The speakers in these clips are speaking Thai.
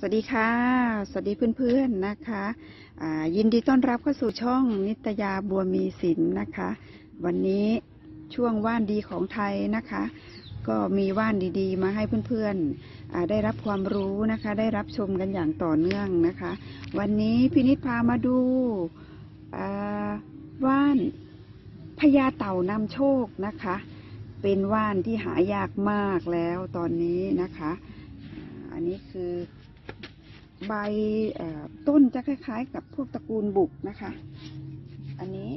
สวัสดีค่ะ สวัสดีเพื่อนๆนะคะยินดีต้อนรับเข้าสู่ช่องนิตยาบัวมีศิลป์นะคะ วันนี้ช่วงว่านดีของไทยนะคะ ก็มีว่านดีๆ มาให้เพื่อนๆได้รับความรู้นะคะ ได้รับชมกันอย่างต่อเนื่องนะคะ วันนี้พินิษพามาดูว่านพญาเต่านำโชคนะคะ เป็นว่านที่หายากมากแล้วตอนนี้นะคะ อันนี้คือ ใบต้นจะคล้าย ๆ กับพวกตระกูลบุกนะคะ อันนี้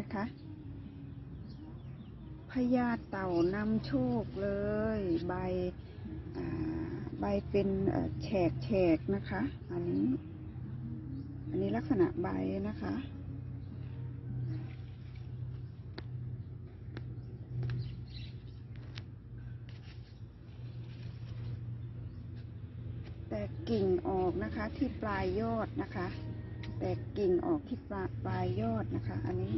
นะคะพญาเต่านำโชคเลย ใบใบเป็นแฉกแฉกนะคะ อันนี้ อันนี้ลักษณะใบนะคะ แตกกิ่งออกนะคะที่ปลายยอดนะคะ แตกกิ่งออกที่ปลายปลายยอดนะคะ อันนี้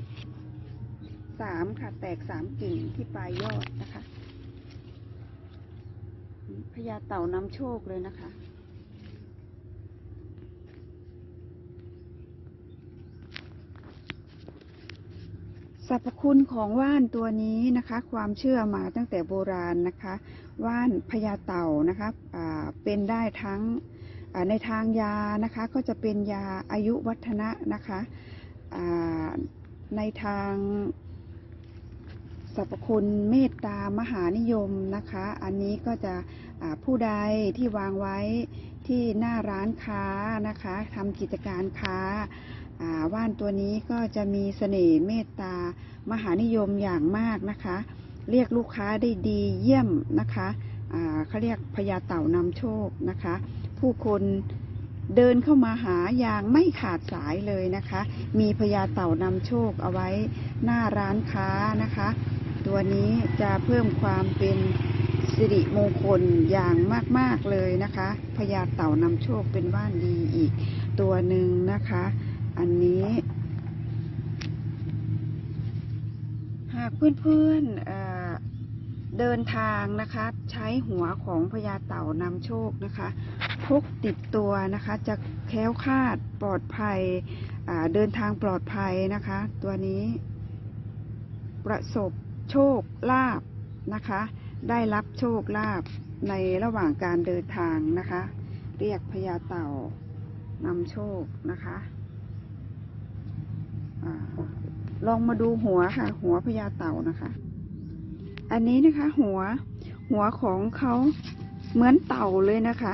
สามค่ะ แตกสามกิ่งที่ปลายยอดนะคะพญาเต่านำโชคเลยนะคะ สรรพคุณของว่านตัวนี้นะคะ ความเชื่อมาตั้งแต่โบราณนะคะ ว่านพญาเต่านะคะเป็นได้ทั้งในทางยานะคะก็จะเป็นยาอายุวัฒนะนะคะในทางสรรพคุณเมตตามหานิยมนะคะ อันนี้ก็จะผู้ใดที่วางไว้ ที่หน้าร้านค้านะคะทำกิจการค้าว่านตัวนี้ก็จะมีเสน่ห์เมตตามหานิยมอย่างมากนะคะ เรียกลูกค้าได้ดีเยี่ยมนะคะเขาเรียกพญาเต่านำโชคนะคะ ผู้คนเดินเข้ามาหาอย่างไม่ขาดสายเลยนะคะ มีพญาเต่านำโชคเอาไว้หน้าร้านค้านะคะ ตัวนี้จะเพิ่มความเป็น สิริมงคลอย่างมาก ๆ เลยนะคะพญาเต่านำโชคเป็นว่านดีอีกตัวหนึ่งนะคะ อันนี้ หากเพื่อนๆเเดินทางนะคะ ใช้หัวของพญาเต่านำโชคนะคะพกติดตัวนะคะ จะแคล้วคลาดปลอดภัยเดินทางปลอดภัยนะคะ ตัวนี้ ประสบโชคลาภนะคะ ได้รับโชคลาภในระหว่างการเดินทางนะคะ เรียกพญาเต่านำโชคนะคะอลองมาดูหัวค่ะ หัวพญาเต่านะคะ อันนี้นะคะ หัวหัวของเขาเหมือนเต่าเลยนะคะ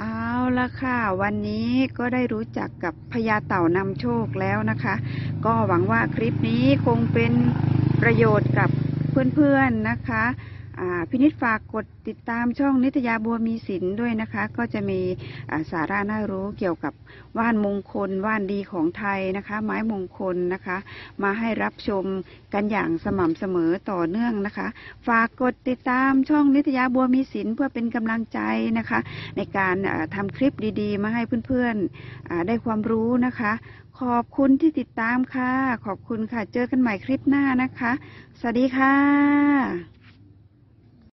เอา ละค่ะ วันนี้ก็ได้รู้จักกับพญาเต่านำโชคแล้วนะคะ ก็หวังว่าคลิปนี้คงเป็นประโยชน์กับเพื่อนๆนะคะ พินิษฝากกดติดตามช่องนิตยาบัวมีศิลด้วยนะคะ ก็จะมีาสาระน่ารู้เกี่ยวกับว่านมงคลว่านดีของไทยนะคะ ไม้มงคลนะคะ มาให้รับชมกันอย่างสม่ำเสมอต่อเนื่องนะคะ ฝากกดติดตามช่องนิตยาบัวมีศิลเพื่อเป็นกำลังใจนะคะ ในการทำคลิปดี ๆ มาให้เพื่อนๆได้ความรู้นะคะ ขอบคุณที่ติดตามค่ะ ขอบคุณค่ะ เจอกันใหม่คลิปหน้านะคะ สวัสดีค่ะ